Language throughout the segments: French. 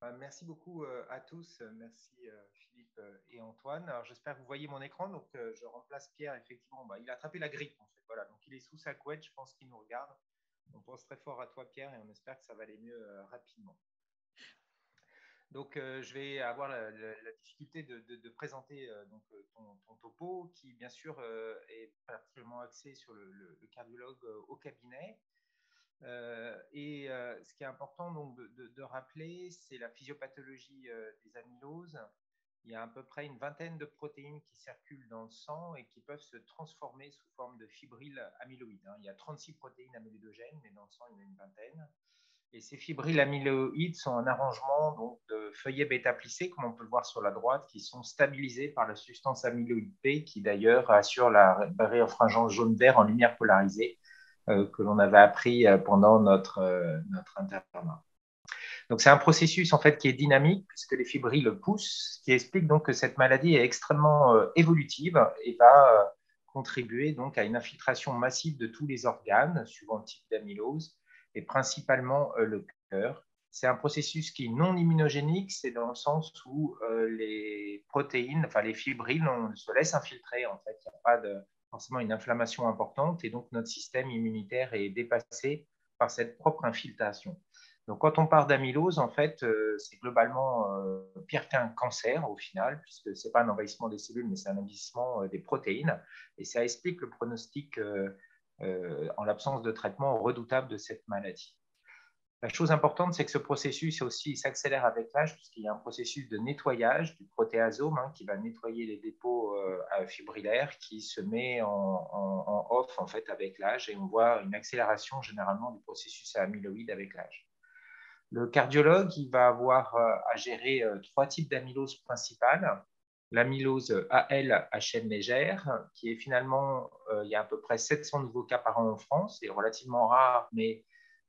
Bah, merci beaucoup euh, à tous. Merci euh, Philippe euh, et Antoine. Alors, j'espère que vous voyez mon écran. Donc, je remplace Pierre. Effectivement, bah, il a attrapé la grippe. Voilà. Donc, il est sous sa couette. Je pense qu'il nous regarde. On pense très fort à toi, Pierre, et on espère que ça va aller mieux rapidement. Donc, je vais avoir la, difficulté de, présenter donc, ton, topo, qui bien sûr est particulièrement axé sur le cardiologue au cabinet. Euh, et euh, ce qui est important donc de, rappeler, c'est la physiopathologie euh, des amyloses. Il y a à peu près une vingtaine de protéines qui circulent dans le sang et qui peuvent se transformer sous forme de fibrilles amyloïdes. Hein. Il y a 36 protéines amyloïdogènes, mais dans le sang, il y en a une vingtaine. Et ces fibrilles amyloïdes sont un arrangement donc, de feuillets bêta-plissés, comme on peut le voir sur la droite, qui sont stabilisés par la substance amyloïde P, qui d'ailleurs assure la barrière fringence jaune-vert en lumière polarisée, que l'on avait appris euh, pendant notre, euh, notre internat. Donc c'est un processus en fait qui est dynamique puisque les fibrilles le poussent, ce qui explique donc que cette maladie est extrêmement évolutive et va contribuer donc à une infiltration massive de tous les organes suivant le type d'amylose et principalement le cœur. C'est un processus qui est non immunogénique, c'est dans le sens où les protéines, enfin les fibrilles, se laisse infiltrer en fait. Il n'y a pas de, forcément une inflammation importante et donc notre système immunitaire est dépassé par cette propre infiltration. Donc quand on parle d'amylose, en fait, euh, c'est globalement euh, pire qu'un cancer au final, puisque ce n'est pas un envahissement des cellules, mais c'est un envahissement euh, des protéines. Et ça explique le pronostic en l'absence de traitement redoutable de cette maladie. La chose importante, c'est que ce processus aussi s'accélère avec l'âge, puisqu'il y a un processus de nettoyage du protéasome hein, qui va nettoyer les dépôts euh, fibrillaires, qui se met en, off en fait avec l'âge, et on voit une accélération généralement du processus amyloïde avec l'âge. Le cardiologue, il va avoir euh, à gérer euh, trois types d'amylose principales. L'amylose AL légère, qui est finalement, il y a à peu près 700 nouveaux cas par an en France, c'est relativement rare, mais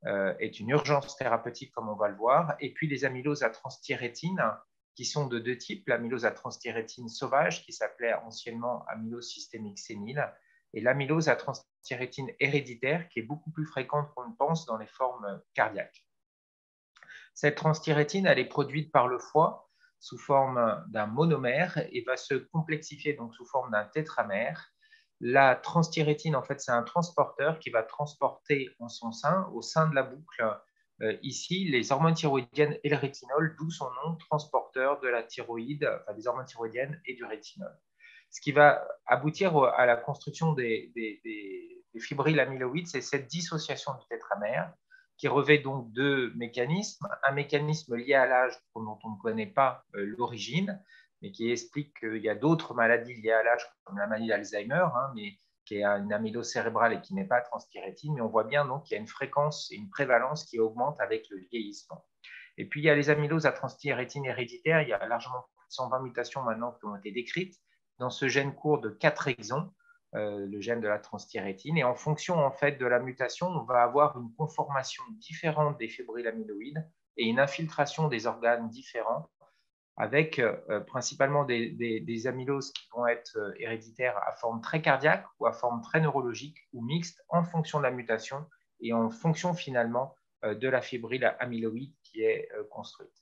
est une urgence thérapeutique, comme on va le voir, et puis les amyloses à transthyrétine, qui sont de deux types, l'amylose à transthyrétine sauvage, qui s'appelait anciennement amylose systémique sénile, et l'amylose à transthyrétine héréditaire, qui est beaucoup plus fréquente qu'on ne pense dans les formes cardiaques. Cette transthyrétine, elle est produite par le foie sous forme d'un monomère et va se complexifier donc sous forme d'un tétramère la transthyrétine, en fait, c'est un transporteur qui va transporter en son sein, au sein de la boucle, euh, ici, les hormones thyroïdiennes et le rétinol, d'où son nom, transporteur de la thyroïde, des hormones thyroïdiennes et du rétinol. Ce qui va aboutir à la construction des, fibrilles amyloïdes, c'est cette dissociation du tétramère qui revêt donc deux mécanismes. Un mécanisme lié à l'âge dont on ne connaît pas euh, l'origine, mais qui explique qu'il y a d'autres maladies liées à l'âge, comme la maladie d'Alzheimer, hein, mais qui est une amylose cérébrale et qui n'est pas transthyrétine, mais on voit bien donc qu'il y a une fréquence et une prévalence qui augmente avec le vieillissement. Et puis il y a les amyloses à transthyrétine héréditaire, il y a largement 120 mutations maintenant qui ont été décrites dans ce gène court de 4 exons, euh, le gène de la transthyrétine. Et en fonction en fait de la mutation, on va avoir une conformation différente des fibrilles amyloïdes et une infiltration des organes différents avec euh, principalement des, amyloses qui vont être euh, héréditaires à forme très cardiaque ou à forme très neurologique ou mixte en fonction de la mutation et en fonction finalement euh, de la fibrille amyloïde qui est construite.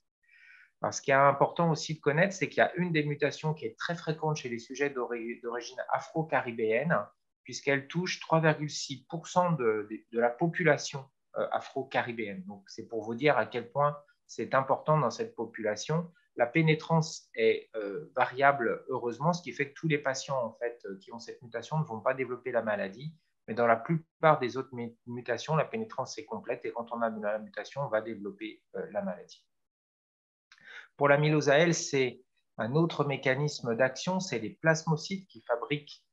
ce qui est important aussi de connaître, c'est qu'il y a une des mutations qui est très fréquente chez les sujets d'origine afro-caribéenne, puisqu'elle touche 3,6% de, de, la population afro-caribéenne. Donc, c'est pour vous dire à quel point c'est important dans cette population la pénétrance est euh, variable, heureusement, ce qui fait que tous les patients en fait, euh, qui ont cette mutation ne vont pas développer la maladie. Mais dans la plupart des autres mutations, la pénétrance est complète et quand on a la mutation, on va développer euh, la maladie. Pour l'amylose AL, c'est un autre mécanisme d'action, c'est les plasmocytes qui fabriquent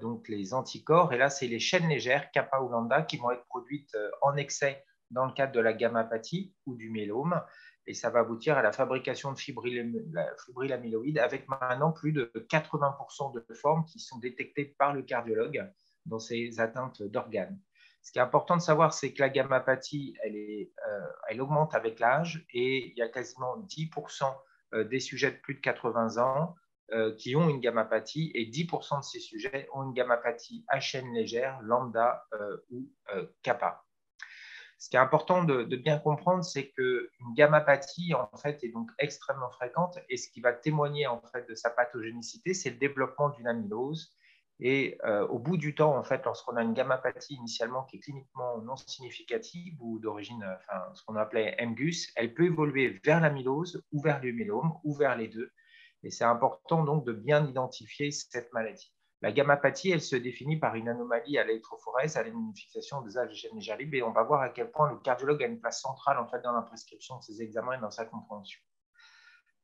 donc les anticorps. Et là, c'est les chaînes légères, kappa ou lambda, qui vont être produites en excès dans le cadre de la gammapathie ou du mélome et ça va aboutir à la fabrication de fibrilles amyloïdes avec maintenant plus de 80% de formes qui sont détectées par le cardiologue dans ces atteintes d'organes. Ce qui est important de savoir, c'est que la gammapathie, elle, euh, elle augmente avec l'âge et il y a quasiment 10% euh, des sujets de plus de 80 ans euh, qui ont une gammapathie et 10% de ces sujets ont une gammapathie chaîne légère, lambda ou kappa. Ce qui est important de, bien comprendre, c'est qu'une gammapathie, en fait, est donc extrêmement fréquente et ce qui va témoigner, en fait, de sa pathogénicité, c'est le développement d'une amylose. Et euh, au bout du temps, en fait, lorsqu'on a une gammapathie initialement qui est cliniquement non significative ou d'origine, enfin, ce qu'on appelait MGUS, elle peut évoluer vers l'amylose ou vers l'humélome ou vers les deux. Et c'est important donc de bien identifier cette maladie. La gammapathie, elle se définit par une anomalie à l'électrophorèse, à l'immunofixation des AGN et et on va voir à quel point le cardiologue a une place centrale en fait, dans la prescription de ces examens et dans sa compréhension.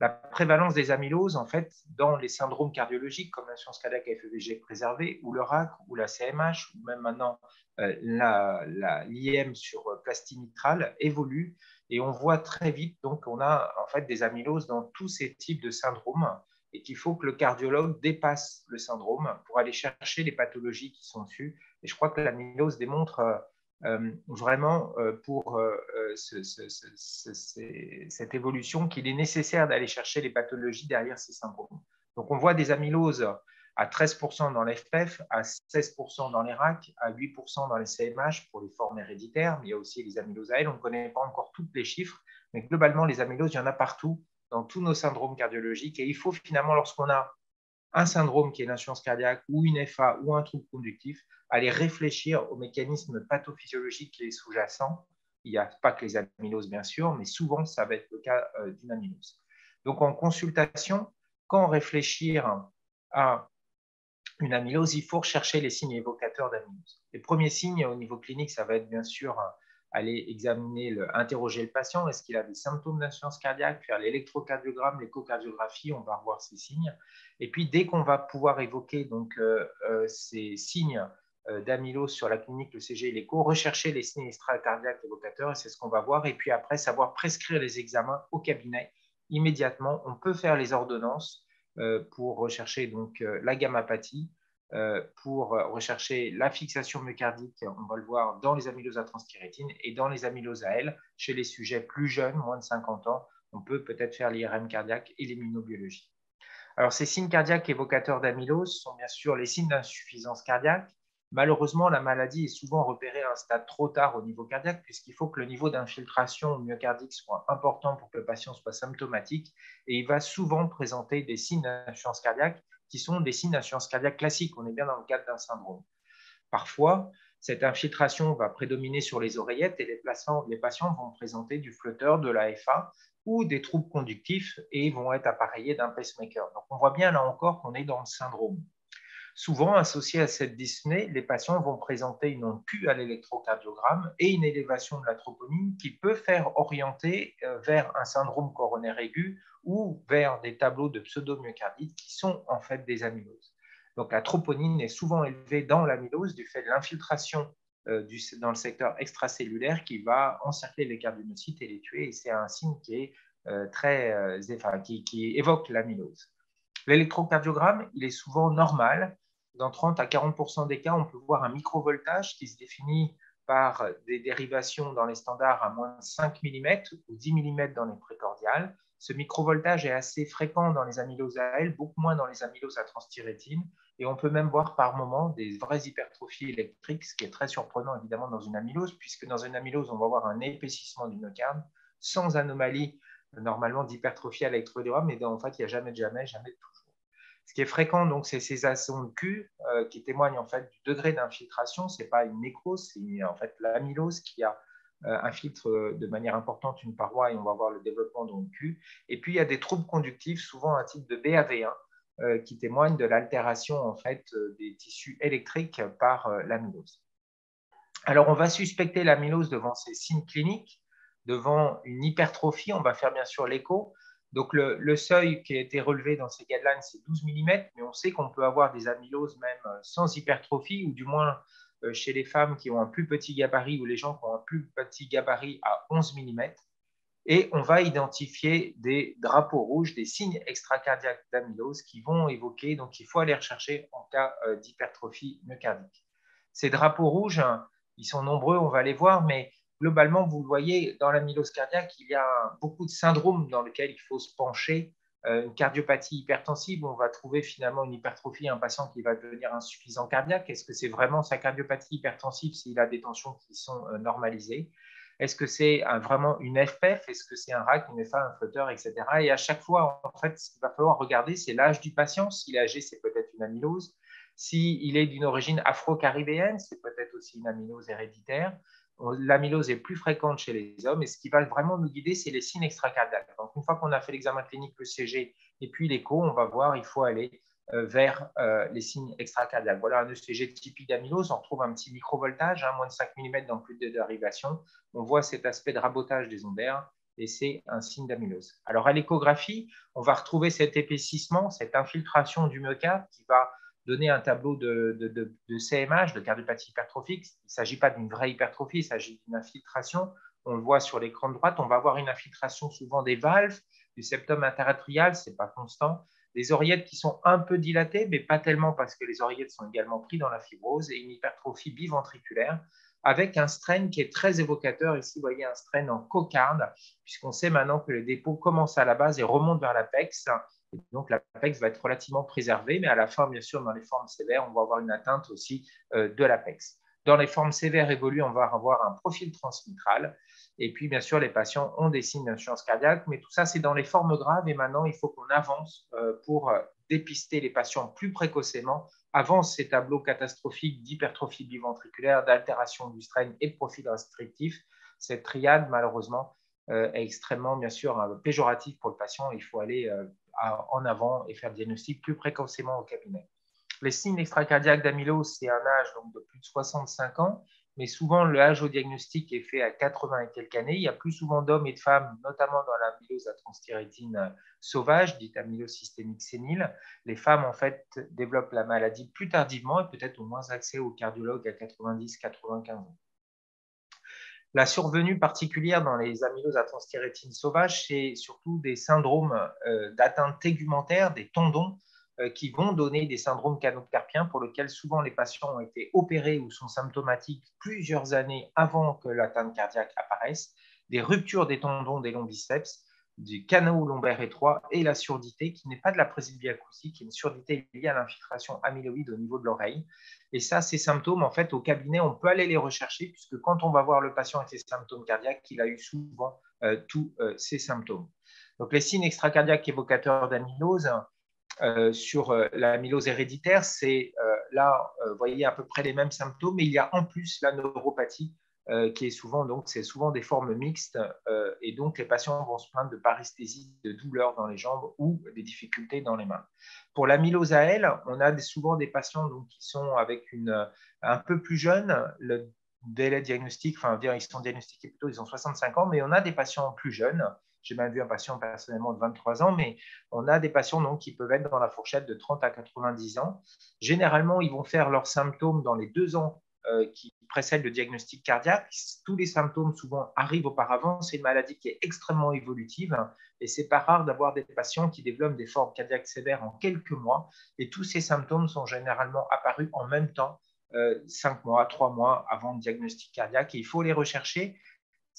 La prévalence des amyloses, en fait, dans les syndromes cardiologiques comme l'insuffisance cardiaque à FEVG préservée, ou le RAC, ou la CMH, ou même maintenant euh, l'IM sur plastinitrale, évolue et on voit très vite donc qu'on a en fait des amyloses dans tous ces types de syndromes et qu'il faut que le cardiologue dépasse le syndrome pour aller chercher les pathologies qui sont dessus. Et je crois que l'amylose démontre vraiment pour cette évolution qu'il est nécessaire d'aller chercher les pathologies derrière ces syndromes. Donc on voit des amyloses à 13% dans l'FPF, à 16% dans les RAC, à 8% dans les CMH pour les formes héréditaires, mais il y a aussi les amyloses AL. On ne connaît pas encore tous les chiffres, mais globalement, les amyloses, il y en a partout dans tous nos syndromes cardiologiques. Et il faut finalement, lorsqu'on a un syndrome qui est l'insuffisance cardiaque ou une FA ou un trouble conductif, aller réfléchir aux mécanismes pathophysiologiques qui est sous-jacent. Il n'y a pas que les amyloses, bien sûr, mais souvent, ça va être le cas euh, d'une amylose. Donc, en consultation, quand réfléchir à une amylose, il faut rechercher les signes évocateurs d'amylose. Les premiers signes au niveau clinique, ça va être bien sûr aller examiner, le, interroger le patient, est-ce qu'il a des symptômes d'insuffisance cardiaque, faire l'électrocardiogramme, l'échocardiographie, on va revoir ces signes. Et puis, dès qu'on va pouvoir évoquer donc, euh, euh, ces signes euh, d'amylose sur la clinique, le CG et l'écho, rechercher les signes extracardiaques évocateurs, et c'est ce qu'on va voir. Et puis après, savoir prescrire les examens au cabinet immédiatement. On peut faire les ordonnances pour rechercher donc la gammapathie, pour rechercher la fixation myocardique, on va le voir dans les amyloses à transthyrétine et dans les amyloses à L, chez les sujets plus jeunes, moins de 50 ans, on peut peut-être faire l'IRM cardiaque et l'immunobiologie. Alors, ces signes cardiaques évocateurs d'amylose sont bien sûr les signes d'insuffisance cardiaque. Malheureusement, la maladie est souvent repérée à un stade trop tard au niveau cardiaque, puisqu'il faut que le niveau d'infiltration myocardique soit important pour que le patient soit symptomatique, et il va souvent présenter des signes d'insuffisance cardiaque qui sont des signes d'insuffisance cardiaque classique. On est bien dans le cadre d'un syndrome. Parfois, cette infiltration va prédominer sur les oreillettes et les, les patients vont présenter du flotteur, de l'AFA ou des troubles conductifs et vont être appareillés d'un pacemaker. Donc, on voit bien là encore qu'on est dans le syndrome. Souvent, associé à cette dyspnée, les patients vont présenter une onde Q à l'électrocardiogramme et une élévation de la troponine qui peut faire orienter euh, vers un syndrome coronaire aigu ou vers des tableaux de pseudomyocardite qui sont en fait des amyloses. Donc la troponine est souvent élevée dans l'amylose du fait de l'infiltration euh, dans le secteur extracellulaire qui va encercler les cardiocytes et les tuer. C'est un signe qui, euh, très, qui évoque l'amylose. L'électrocardiogramme, il est souvent normal dans 30 à 40% des cas, on peut voir un microvoltage qui se définit par des dérivations dans les standards à moins de 5 mm ou 10 mm dans les précordiales. Ce microvoltage est assez fréquent dans les amyloses AL, beaucoup moins dans les amyloses à transthyrétine. Et on peut même voir par moment des vraies hypertrophies électriques, ce qui est très surprenant évidemment dans une amylose, puisque dans une amylose, on va avoir un épaississement du myocarde sans anomalie normalement d'hypertrophie à mais en fait, il n'y a jamais jamais, jamais de toujours. Ce qui est fréquent, donc, c'est ces de Q euh, qui témoignent en fait du degré d'infiltration. Ce n'est pas une nécrose, c'est en fait l'amylose qui a euh, infiltre euh, de manière importante une paroi et on va voir le développement d'onde Q. Et puis, il y a des troubles conductifs, souvent un type de BAV1, qui témoignent de l'altération en fait des tissus électriques par l'amylose. Alors, on va suspecter l'amylose devant ces signes cliniques, devant une hypertrophie. On va faire bien sûr l'écho. Donc, le, seuil qui a été relevé dans ces guidelines, c'est 12 mm, mais on sait qu'on peut avoir des amyloses même euh, sans hypertrophie, ou du moins euh, chez les femmes qui ont un plus petit gabarit ou les gens qui ont un plus petit gabarit à 11 mm. Et on va identifier des drapeaux rouges, des signes extracardiaques d'amylose qui vont évoquer, donc il faut aller rechercher en cas euh, d'hypertrophie myocardique. Ces drapeaux rouges, hein, ils sont nombreux, on va les voir, mais globalement, vous le voyez, dans l'amylose cardiaque, il y a beaucoup de syndromes dans lesquels il faut se pencher. Euh, une cardiopathie hypertensive, on va trouver finalement une hypertrophie, un patient qui va devenir insuffisant cardiaque. Est-ce que c'est vraiment sa cardiopathie hypertensive s'il a des tensions qui sont euh, normalisées? Est-ce que c'est vraiment une FF Est-ce que c'est un rack, une FA, un flotteur, etc. Et à chaque fois, en fait, ce qu'il va falloir regarder, c'est l'âge du patient. S'il est âgé, c'est peut-être une amylose. S'il est d'une origine afro-caribéenne, c'est peut-être aussi une amylose héréditaire. L'amylose est plus fréquente chez les hommes et ce qui va vraiment nous guider, c'est les signes extracardiaques. Donc, une fois qu'on a fait l'examen clinique, le CG et puis l'écho, on va voir, il faut aller euh, vers euh, les signes extracardiaques. Voilà un ECG typique d'amylose. On retrouve un petit microvoltage, hein, moins de 5 mm dans plus de dérivation. On voit cet aspect de rabotage des ondaires et c'est un signe d'amylose. Alors, à l'échographie, on va retrouver cet épaississement, cette infiltration du myocarde qui va donner un tableau de, CMH, de cardiopathie hypertrophique. Il ne s'agit pas d'une vraie hypertrophie, il s'agit d'une infiltration. On le voit sur l'écran de droite, on va avoir une infiltration souvent des valves, du septum interatrial, ce n'est pas constant des oreillettes qui sont un peu dilatées, mais pas tellement parce que les oreillettes sont également prises dans la fibrose et une hypertrophie biventriculaire avec un strain qui est très évocateur. Ici, vous voyez un strain en cocarde, puisqu'on sait maintenant que le dépôt commence à la base et remonte vers l'apex. Donc, l'apex va être relativement préservé, mais à la fin, bien sûr, dans les formes sévères, on va avoir une atteinte aussi euh, de l'apex. Dans les formes sévères évoluées, on va avoir un profil transmitral et puis, bien sûr, les patients ont des signes d'insuffisance cardiaque, mais tout ça, c'est dans les formes graves. Et maintenant, il faut qu'on avance euh, pour euh, dépister les patients plus précocement avant ces tableaux catastrophiques d'hypertrophie biventriculaire, d'altération du strain et de profil restrictif. Cette triade, malheureusement, est extrêmement, bien sûr, péjorative pour le patient. Il faut aller en avant et faire diagnostic plus précocement au cabinet. Les signes extracardiaques d'amylose, c'est un âge donc, de plus de 65 ans mais souvent le âge au diagnostic est fait à 80 et quelques années. Il y a plus souvent d'hommes et de femmes, notamment dans l'amylose à transthyrétine sauvage, dite amylose systémique sénile. Les femmes, en fait, développent la maladie plus tardivement et peut-être ont moins accès au cardiologue à 90-95 ans. La survenue particulière dans les amyloses à transthyrétine sauvage, c'est surtout des syndromes euh, d'atteinte tégumentaire des tendons euh, qui vont donner des syndromes canocarpiens pour lesquels souvent les patients ont été opérés ou sont symptomatiques plusieurs années avant que l'atteinte cardiaque apparaisse, des ruptures des tendons des longs biceps, du canot lombaire étroit et la surdité qui n'est pas de la présbytie acoustique, qui est une surdité liée à l'infiltration amyloïde au niveau de l'oreille. Et ça, ces symptômes, en fait, au cabinet, on peut aller les rechercher puisque quand on va voir le patient avec ses symptômes cardiaques, il a eu souvent euh, tous euh, ces symptômes. Donc, les signes extracardiaques évocateurs d'amylose, euh, sur l'amylose héréditaire, c'est là, vous voyez à peu près les mêmes symptômes, mais il y a en plus la neuropathie qui est souvent donc c'est souvent des formes mixtes et donc les patients vont se plaindre de paresthésie, de douleurs dans les jambes ou des difficultés dans les mains. Pour l'amylose elle, on a souvent des patients donc, qui sont avec une un peu plus jeunes, le délai diagnostic, enfin ils sont diagnostiqués plutôt ils ont 65 ans, mais on a des patients plus jeunes j'ai même vu un patient personnellement de 23 ans, mais on a des patients donc, qui peuvent être dans la fourchette de 30 à 90 ans. Généralement, ils vont faire leurs symptômes dans les deux ans euh, qui précèdent le diagnostic cardiaque. Tous les symptômes souvent arrivent auparavant. C'est une maladie qui est extrêmement évolutive et c'est pas rare d'avoir des patients qui développent des formes cardiaques sévères en quelques mois. Et tous ces symptômes sont généralement apparus en même temps, euh, cinq mois, trois mois avant le diagnostic cardiaque. Et il faut les rechercher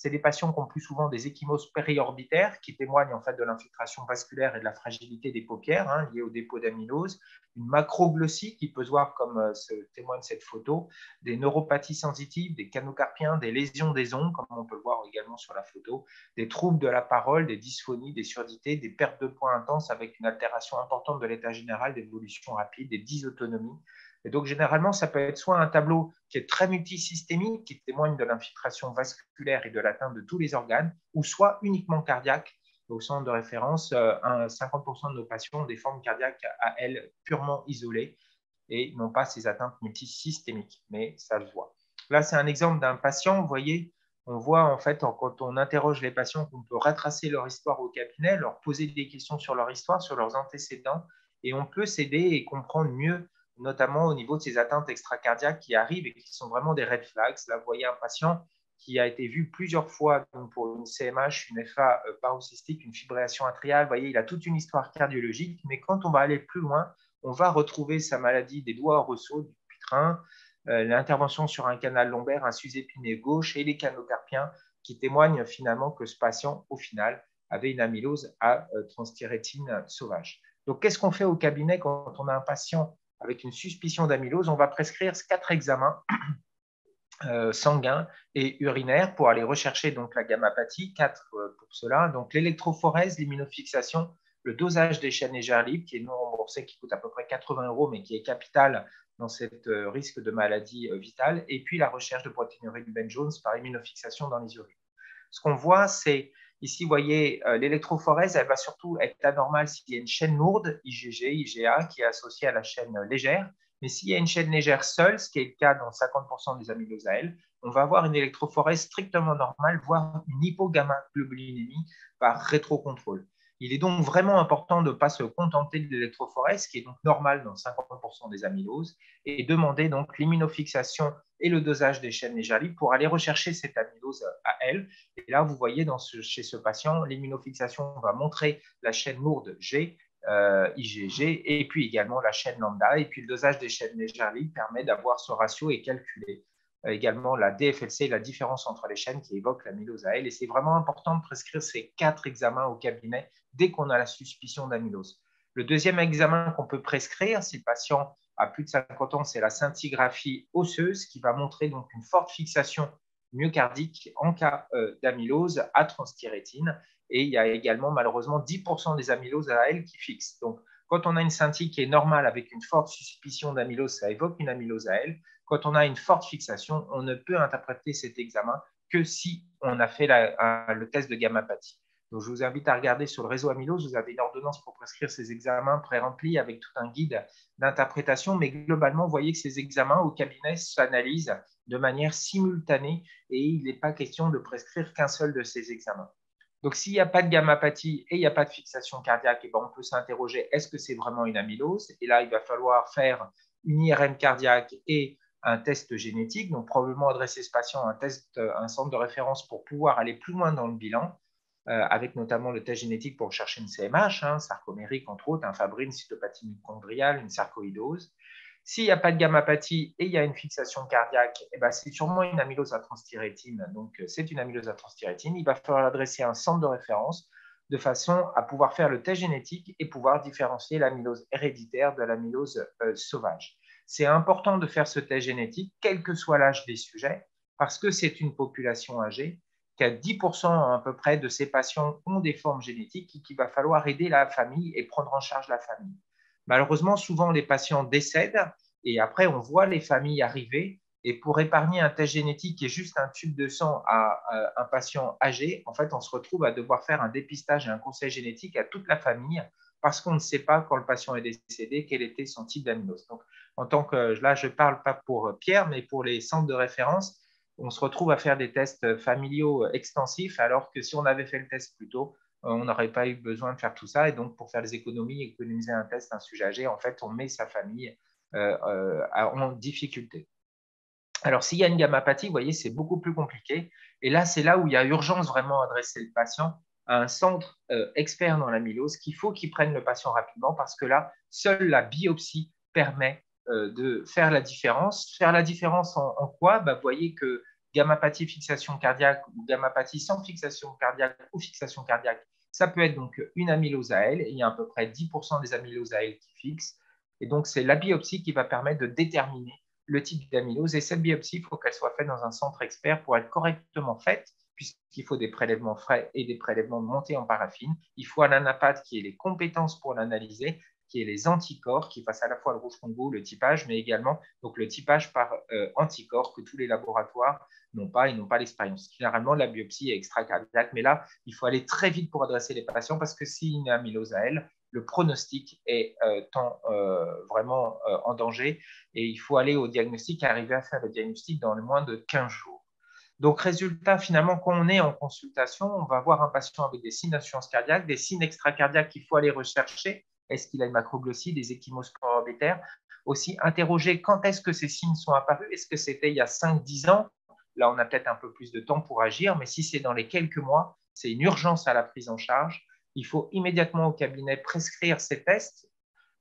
c'est des patients qui ont plus souvent des échymoses périorbitaires qui témoignent en fait de l'infiltration vasculaire et de la fragilité des paupières hein, liées au dépôt d'amylose, une macroglossie qui peut se voir comme euh, témoigne cette photo, des neuropathies sensitives, des canocarpiens, des lésions des ongles, comme on peut le voir également sur la photo, des troubles de la parole, des dysphonies, des surdités, des pertes de poids intenses avec une altération importante de l'état général, d'évolution rapide, des dysautonomies, et donc, généralement, ça peut être soit un tableau qui est très multisystémique, qui témoigne de l'infiltration vasculaire et de l'atteinte de tous les organes, ou soit uniquement cardiaque. Au centre de référence, 50% euh, de nos patients ont des formes cardiaques à elles purement isolées et n'ont pas ces atteintes multisystémiques, mais ça se voit. Là, c'est un exemple d'un patient, vous voyez, on voit en fait, quand on interroge les patients, qu'on peut retracer leur histoire au cabinet, leur poser des questions sur leur histoire, sur leurs antécédents, et on peut s'aider et comprendre mieux notamment au niveau de ces atteintes extracardiaques qui arrivent et qui sont vraiment des red flags. Là, vous voyez un patient qui a été vu plusieurs fois pour une CMH, une FA euh, paroxystique, une fibrillation atriale. Vous voyez, il a toute une histoire cardiologique, mais quand on va aller plus loin, on va retrouver sa maladie des doigts ressaut du pitrin, euh, l'intervention sur un canal lombaire, un sus-épineux gauche et les canaux carpiens qui témoignent finalement que ce patient, au final, avait une amylose à euh, sauvage. Donc, qu'est-ce qu'on fait au cabinet quand on a un patient avec une suspicion d'amylose, on va prescrire quatre examens. euh, sanguin et urinaire pour aller rechercher donc la gammapathie, 4 pour cela. Donc l'électrophorèse, l'immunofixation, le dosage des chaînes légères libres qui est non remboursé, qui coûte à peu près 80 euros, mais qui est capital dans ce risque de maladie vitale, et puis la recherche de protéinurie du Ben Jones par immunofixation dans les urines. Ce qu'on voit, c'est Ici, vous voyez, euh, l'électrophorèse, elle va surtout être anormale s'il y a une chaîne lourde, IgG, IgA, qui est associée à la chaîne légère. Mais s'il y a une chaîne légère seule, ce qui est le cas dans 50% des amyloses AL, on va avoir une électrophorèse strictement normale, voire une hypogamma-globulinémie par rétrocontrôle. Il est donc vraiment important de ne pas se contenter de l'électrophorèse, qui est donc normale dans 50% des amyloses, et demander donc l'immunofixation et le dosage des chaînes légères libres pour aller rechercher cette amylose à elle. Et là, vous voyez chez ce patient, l'immunofixation va montrer la chaîne lourde G, euh, IgG, et puis également la chaîne lambda. Et puis le dosage des chaînes légères permet d'avoir ce ratio et calculer euh, également la DFLC, la différence entre les chaînes qui évoque l'amylose à elle. Et c'est vraiment important de prescrire ces quatre examens au cabinet dès qu'on a la suspicion d'amylose. Le deuxième examen qu'on peut prescrire, si le patient a plus de 50 ans, c'est la scintigraphie osseuse qui va montrer donc une forte fixation myocardique en cas euh, d'amylose à transthyrétine. Et il y a également malheureusement 10% des amyloses à elle qui fixent. Donc, quand on a une scintille qui est normale avec une forte suspicion d'amylose, ça évoque une amylose à elle. Quand on a une forte fixation, on ne peut interpréter cet examen que si on a fait le test de gammapathie. Donc, je vous invite à regarder sur le réseau amylose. Vous avez une ordonnance pour prescrire ces examens pré-remplis avec tout un guide d'interprétation. Mais globalement, vous voyez que ces examens au cabinet s'analysent de manière simultanée et il n'est pas question de prescrire qu'un seul de ces examens. Donc, s'il n'y a pas de gammapathie et il n'y a pas de fixation cardiaque, eh ben, on peut s'interroger est-ce que c'est vraiment une amylose? Et là, il va falloir faire une IRM cardiaque et un test génétique. Donc, probablement adresser ce patient à un, test, un centre de référence pour pouvoir aller plus loin dans le bilan, euh, avec notamment le test génétique pour chercher une CMH, hein, sarcomérique entre autres, un fabrine, cytopathie mitochondriale, une sarcoïdose. S'il n'y a pas de gammapathie et il y a une fixation cardiaque, eh ben, c'est sûrement une amylose à transthyrétine. Donc, euh, c'est une amylose à transthyrétine. Il va falloir adresser un centre de référence de façon à pouvoir faire le test génétique et pouvoir différencier l'amylose héréditaire de l'amylose euh, sauvage. C'est important de faire ce test génétique, quel que soit l'âge des sujets, parce que c'est une population âgée, qu'à 10% à peu près de ces patients ont des formes génétiques et qu'il va falloir aider la famille et prendre en charge la famille. Malheureusement, souvent les patients décèdent et après on voit les familles arriver et pour épargner un test génétique qui est juste un tube de sang à, un patient âgé, en fait, on se retrouve à devoir faire un dépistage et un conseil génétique à toute la famille parce qu'on ne sait pas quand le patient est décédé quel était son type d'amylose. Donc, en tant que là, je ne parle pas pour Pierre, mais pour les centres de référence, on se retrouve à faire des tests familiaux extensifs, alors que si on avait fait le test plus tôt, on n'aurait pas eu besoin de faire tout ça. Et donc, pour faire des économies, économiser un test, un sujet âgé, en fait, on met sa famille euh, euh, en difficulté. Alors, s'il y a une gammapathie, vous voyez, c'est beaucoup plus compliqué. Et là, c'est là où il y a urgence vraiment à adresser le patient à un centre euh, expert dans l'amylose qu'il faut qu'il prenne le patient rapidement parce que là, seule la biopsie permet de faire la différence. Faire la différence en, quoi? Bah, Vous voyez que gammapathie fixation cardiaque ou gammapathie sans fixation cardiaque ou fixation cardiaque, ça peut être donc une amylose à elle. il y a à peu près 10% des elle qui fixent. Et donc, c'est la biopsie qui va permettre de déterminer le type d'amylose. Et cette biopsie, il faut qu'elle soit faite dans un centre expert pour être correctement faite, puisqu'il faut des prélèvements frais et des prélèvements montés en paraffine. Il faut un anapathe qui ait les compétences pour l'analyser qui est les anticorps, qui fassent à la fois le rouge Congo, le typage, mais également le typage par euh, anticorps que tous les laboratoires n'ont pas, ils n'ont pas l'expérience. Généralement, la biopsie est extracardiaque, mais là, il faut aller très vite pour adresser les patients parce que s'il y a amylose à elle, le pronostic est euh, euh, vraiment en danger et il faut aller au diagnostic et arriver à faire le diagnostic dans le moins de 15 jours. Donc, résultat, finalement, quand on est en consultation, on va voir un patient avec des signes d'insuffisance cardiaque, des signes extracardiaques qu'il faut aller rechercher est-ce qu'il a une macroglossie, des échymoses orbitaires Aussi, interroger quand est-ce que ces signes sont apparus? Est-ce que c'était il y a 5-10 ans? Là, on a peut-être un peu plus de temps pour agir, mais si c'est dans les quelques mois, c'est une urgence à la prise en charge. Il faut immédiatement au cabinet prescrire ces tests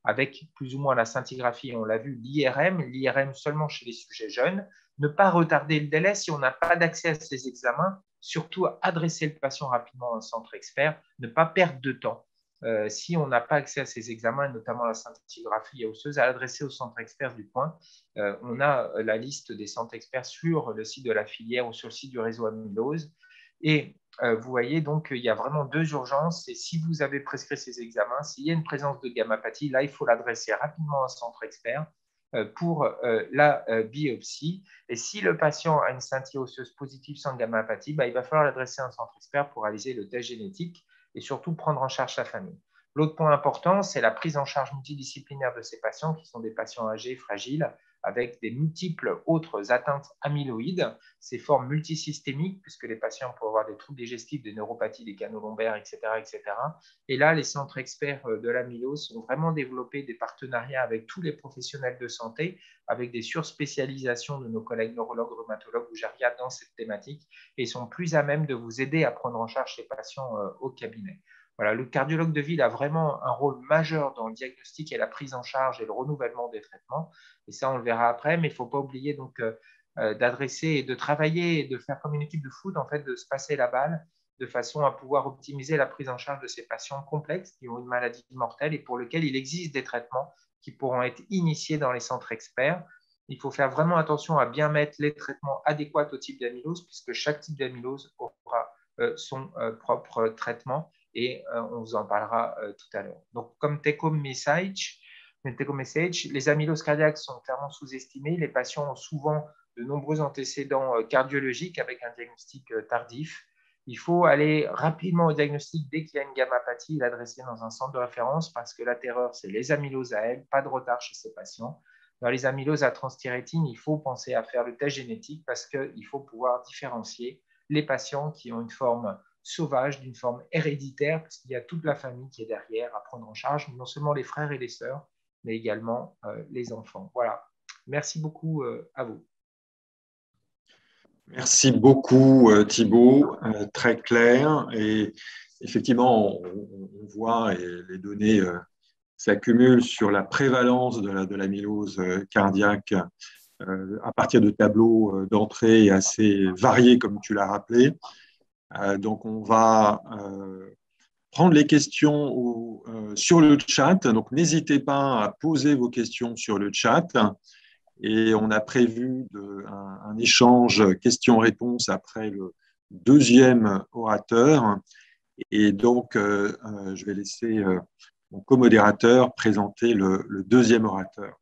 avec plus ou moins la scintigraphie, on l'a vu, l'IRM, l'IRM seulement chez les sujets jeunes, ne pas retarder le délai si on n'a pas d'accès à ces examens, surtout adresser le patient rapidement à un centre expert, ne pas perdre de temps. Euh, si on n'a pas accès à ces examens, notamment la scintigraphie osseuse, à l'adresser au centre expert du coin. Euh, on a la liste des centres experts sur le site de la filière ou sur le site du réseau amylose. Et euh, vous voyez donc qu'il y a vraiment deux urgences. Et si vous avez prescrit ces examens, s'il y a une présence de gammapathie, là, il faut l'adresser rapidement à un centre expert pour la biopsie. Et si le patient a une scintille osseuse positive sans gammapathie, bah, il va falloir l'adresser à un centre expert pour réaliser le test génétique et surtout prendre en charge sa famille. L'autre point important, c'est la prise en charge multidisciplinaire de ces patients qui sont des patients âgés, fragiles, avec des multiples autres atteintes amyloïdes, ces formes multisystémiques, puisque les patients peuvent avoir des troubles digestifs, des neuropathies, des canaux lombaires, etc., etc. Et là, les centres experts euh, de l'amylose ont vraiment développé des partenariats avec tous les professionnels de santé, avec des surspécialisations de nos collègues neurologues, rhumatologues ou gériatres dans cette thématique, et sont plus à même de vous aider à prendre en charge ces patients euh, au cabinet. Voilà, le cardiologue de ville a vraiment un rôle majeur dans le diagnostic et la prise en charge et le renouvellement des traitements. Et ça, on le verra après, mais il ne faut pas oublier donc euh, euh, d'adresser et de travailler et de faire comme une équipe de foot, en fait, de se passer la balle de façon à pouvoir optimiser la prise en charge de ces patients complexes qui ont une maladie mortelle et pour lesquels il existe des traitements qui pourront être initiés dans les centres experts. Il faut faire vraiment attention à bien mettre les traitements adéquats au type d'amylose, puisque chaque type d'amylose aura euh, son propre traitement et euh, on vous en parlera euh, tout à l'heure. Donc, comme take-home message, les amyloses cardiaques sont clairement sous-estimées. Les patients ont souvent de nombreux antécédents euh, cardiologiques avec un diagnostic tardif. Il faut aller rapidement au diagnostic dès qu'il y a une gammapathie et l'adresser dans un centre de référence parce que la terreur, c'est les amyloses à elles, pas de retard chez ces patients. Dans les amyloses à transthyrétine, il faut penser à faire le test génétique parce qu'il faut pouvoir différencier les patients qui ont une forme sauvage, d'une forme héréditaire, parce qu'il y a toute la famille qui est derrière à prendre en charge, non seulement les frères et les sœurs, mais également euh, les enfants. Voilà. Merci beaucoup euh, à vous. Merci beaucoup euh, Thibault, très clair. Et effectivement, on, voit et les données s'accumulent sur la prévalence de la, l'amylose cardiaque à partir de tableaux d'entrée assez variés, comme tu l'as rappelé. Euh, donc, on va euh, prendre les questions euh, sur le chat. Donc, n'hésitez pas à poser vos questions sur le chat. Et on a prévu un, échange questions-réponses après le deuxième orateur. Et donc, je vais laisser mon co-modérateur présenter le, deuxième orateur.